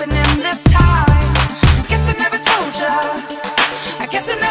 happening this time. I guess I never told ya. I guess I never.